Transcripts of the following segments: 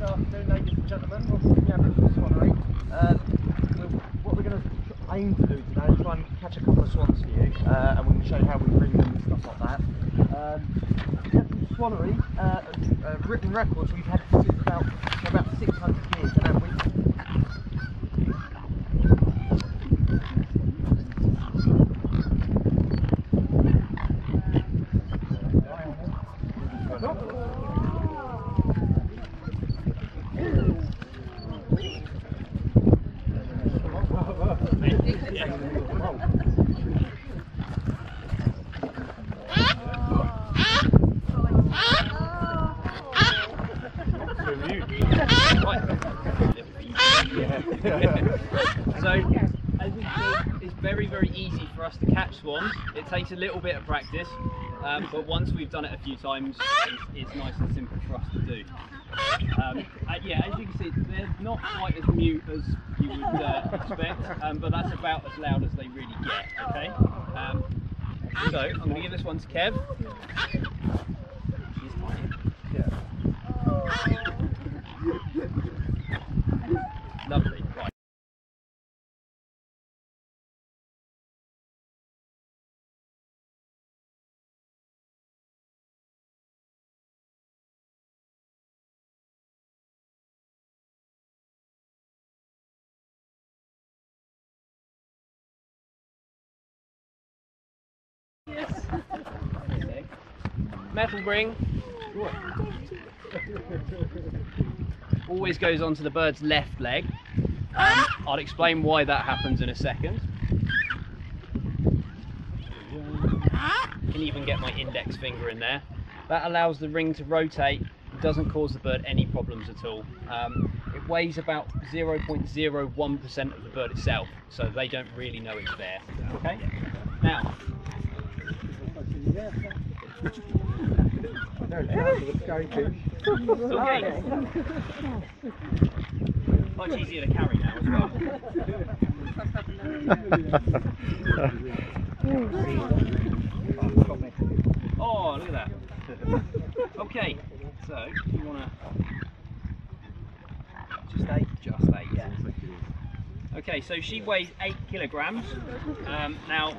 and gentlemen, welcome to Meanders Swannery. Um, we're- what we're going to aim to do today is try and catch a couple of swans for you, uh, and we're going to show you how we bring them and stuff like that. Um, Meanders Swannery, uh, uh, written records we've had since about, about 600 years, and we so, it's very, very easy for us to catch swans. It takes a little bit of practice, um, but once we've done it a few times, it's, it's nice and simple for us to do. Um, uh, yeah, as you can see, they're not quite as mute as you would uh, expect, um, but that's about as loud as they really get, okay? Um, so, I'm going to give this one to Kev. Tiny. Lovely. Metal ring always goes onto the bird's left leg. Um, I'll explain why that happens in a second. Can even get my index finger in there. That allows the ring to rotate. It doesn't cause the bird any problems at all. Um, it weighs about 0.01% of the bird itself, so they don't really know it's there. Okay. Now, Much easier to carry now as well. Oh, look at that. Okay, so you want to just eight, just eight, yeah. Okay, so she weighs eight kilograms. Um, now,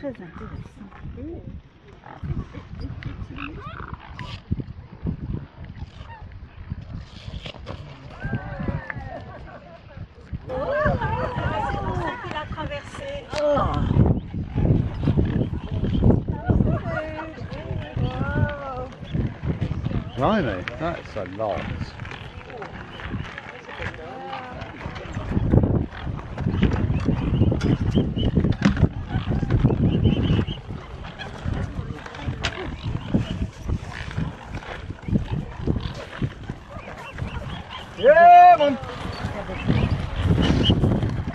très intéressant. That's a lot. Yeah, man.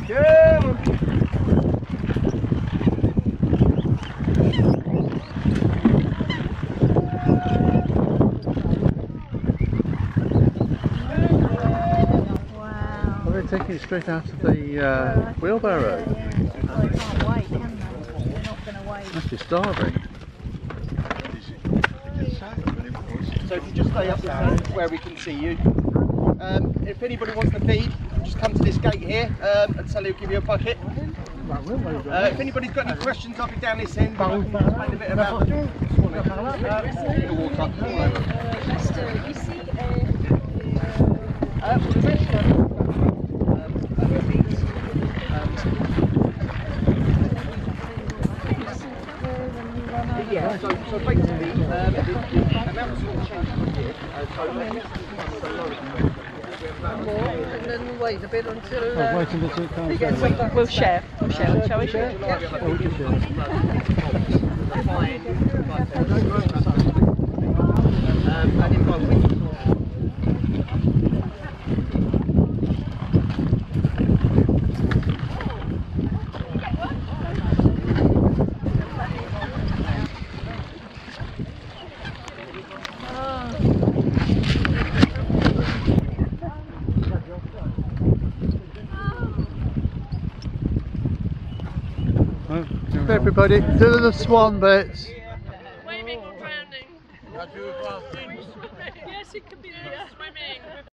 Yeah, man. Wow. Well, they're taking it straight out of the uh, wheelbarrow. Well, they can't wait, can they? They're not going to wait. Must be starving. So if you just stay up there where we can see you. Um, if anybody wants to feed, just come to this gate here um, and Sally will give you a bucket. Uh, if anybody's got any questions, I'll be down this end. I can explain a bit about water. Well, the restaurant, feeds, Yeah, so, so And then wait a bit until Oh, wait until it We'll share. We'll share. Shall we share? Oh, we can share. um, and Oh, Everybody, do the swan bits. Waving or drowning. Yes, it can be. Swimming.